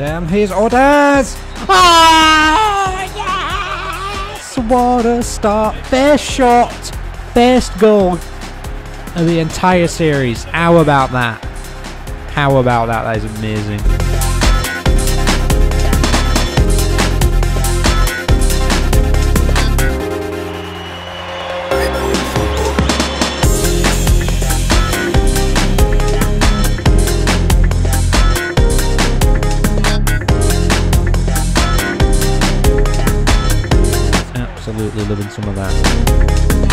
them his orders. Oh, yes! What a start. Best shot, best goal of the entire series. How about that? How about that? That is amazing. Absolutely loving some of that.